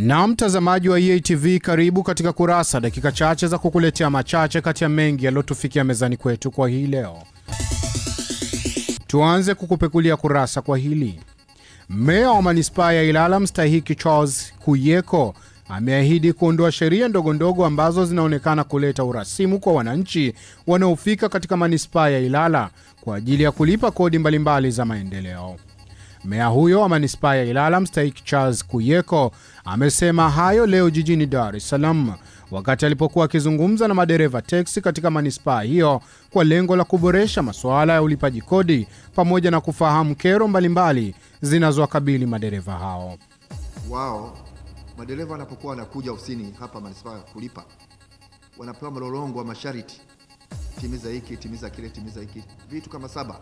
Na mtazamaji wa EATV, karibu katika Kurasa, dakika chache za kukuletea machache kati ya mengi yaliyotufikia mezani kwetu kwa hii leo. Tuanze kukupekulia kurasa kwa hili. Meya wa manispaa ya Ilala mstahiki Charles Kuyeko ameahidi kuondoa sheria ndogo ndogo ambazo zinaonekana kuleta urasimu kwa wananchi wanaofika katika manispaa ya Ilala kwa ajili ya kulipa kodi mbalimbali mbali za maendeleo. Meya huyo wa manispaa ya Ilala mstahiki Charles Kuyeko amesema hayo leo jijini Dar es Salaam wakati alipokuwa akizungumza na madereva teksi katika manispaa hiyo kwa lengo la kuboresha masuala ya ulipaji kodi pamoja na kufahamu kero mbalimbali zinazowakabili madereva hao. wao madereva wanapokuwa wanakuja ofisini hapa manispaa kulipa, wanapewa mlolongo wa masharti, timiza hiki, timiza kile, timiza hiki, vitu kama saba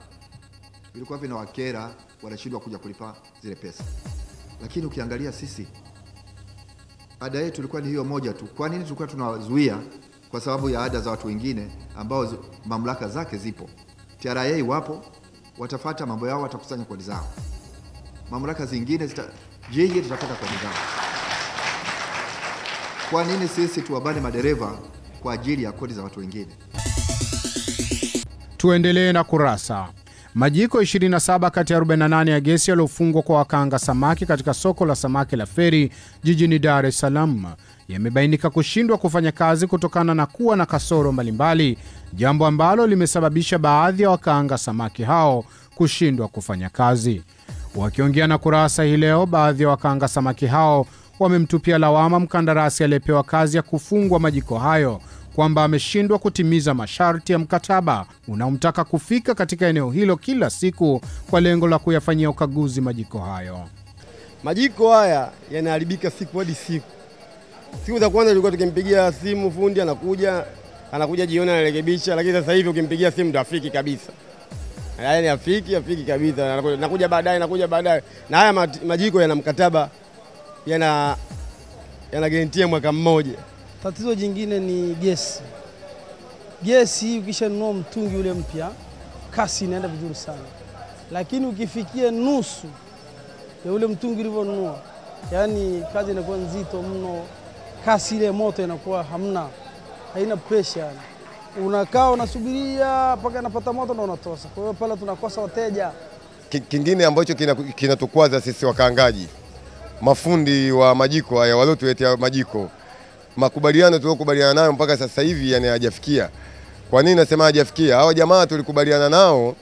vilikuwa vinawakera, wanashindwa kuja kulipa zile pesa. Lakini ukiangalia sisi ada yetu ilikuwa ni hiyo moja tu. Kwa nini tulikuwa tunawazuia? Kwa sababu ya ada za watu wengine ambao mamlaka zake zipo. TRA wapo, watafata mambo yao, watakusanya kodi zao. Mamlaka zingine zita, jiji tutapata kodi zao. Kwa nini sisi tuwabane madereva kwa ajili ya kodi za watu wengine? Tuendelee na Kurasa. Majiko 27 kati ya 48 ya gesi yaliyofungwa kwa wakanga samaki katika soko la samaki la Feri jijini Dar es Salaam yamebainika kushindwa kufanya kazi kutokana na kuwa na kasoro mbalimbali, jambo ambalo limesababisha baadhi ya wakaanga samaki hao kushindwa kufanya kazi. Wakiongea na Kurasa hii leo, baadhi ya wakaanga samaki hao wamemtupia lawama mkandarasi aliyepewa kazi ya kufungwa majiko hayo kwamba ameshindwa kutimiza masharti ya mkataba unaomtaka kufika katika eneo hilo kila siku kwa lengo la kuyafanyia ukaguzi majiko hayo. Majiko haya yanaharibika siku hadi siku. Siku za kwanza tulikuwa tukimpigia simu fundi anakuja, anakuja jioni anarekebisha, lakini sasa hivi ukimpigia simu ndo afiki kabisa. Yaani afiki, afiki kabisa. Nakuja baadaye, nakuja baadaye. Na haya majiko yana mkataba yana yana garantia mwaka mmoja. Tatizo jingine ni gesi. Gesi ukishanunua mtungi ule mpya, kasi inaenda vizuri sana, lakini ukifikia nusu ya ule mtungi ulivyonunua, yaani kazi inakuwa nzito mno, kasi ile moto inakuwa hamna, haina pressure yani. Unakaa unasubiria mpaka anapata moto na unatosa. Kwa hiyo pale tunakosa wateja. Kingine ambacho kina- kinatukwaza sisi wakaangaji, mafundi wa majiko haya waliotuletea majiko, makubaliano tuliokubaliana nayo mpaka sasa hivi yani hajafikia. Kwa nini nasema hajafikia? Hawa jamaa tulikubaliana nao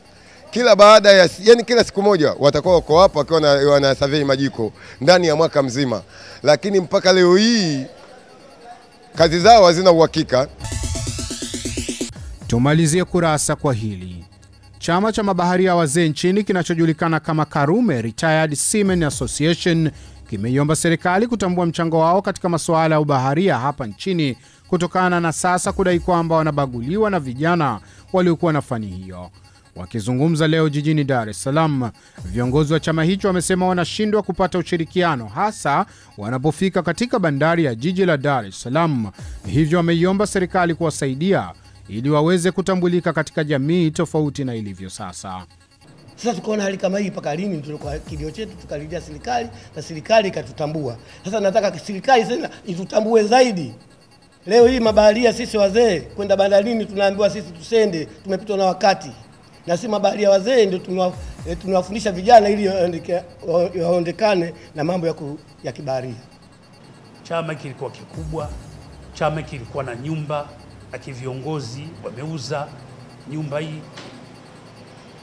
kila baada ya yani, kila siku moja watakuwa wako hapo wakiwa na- wana survey majiko ndani ya mwaka mzima, lakini mpaka leo hii kazi zao hazina uhakika. Tumalizie Kurasa kwa hili. Chama cha mabaharia wazee nchini kinachojulikana kama Karume Retired Seamen Association kimeiomba serikali kutambua mchango wao katika masuala ya ubaharia hapa nchini kutokana na sasa kudai kwamba wanabaguliwa na vijana waliokuwa na fani hiyo. Wakizungumza leo jijini Dar es Salaam, viongozi wa chama hicho wamesema wanashindwa kupata ushirikiano hasa wanapofika katika bandari ya jiji la Dar es Salaam, hivyo wameiomba serikali kuwasaidia ili waweze kutambulika katika jamii tofauti na ilivyo sasa. Sasa tukaona hali kama hii mpaka lini? Tulikuwa kilio chetu tukalilia serikali na serikali ikatutambua. Sasa nataka serikali sasa itutambue zaidi. Leo hii mabaharia sisi wazee kwenda bandarini tunaambiwa sisi tusende, tumepitwa na wakati, na si mabaharia wazee ndio tunawa- tunawafundisha vijana ili waondekane na mambo ya, ku, ya kibaharia. Chama kilikuwa kikubwa, chama kilikuwa na nyumba, lakini viongozi wameuza nyumba hii.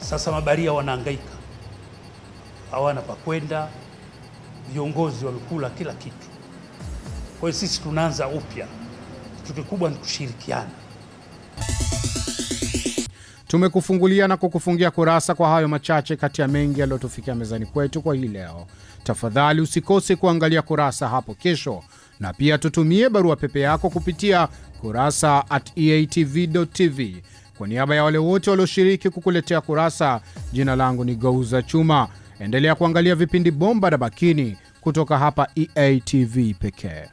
Sasa mabaria wanahangaika, hawana pa kwenda, viongozi wamekula kila kitu. Kwa hiyo sisi tunaanza upya, kitu kikubwa ni kushirikiana. Tumekufungulia na kukufungia kurasa kwa hayo machache kati ya mengi yaliyotufikia mezani kwetu kwa hii leo. Tafadhali usikose kuangalia kurasa hapo kesho, na pia tutumie barua pepe yako kupitia kurasa at eatv.tv. Kwa niaba ya wale wote walioshiriki kukuletea kurasa, jina langu ni Gouza Chuma. Endelea kuangalia vipindi bomba na bakini kutoka hapa EATV pekee.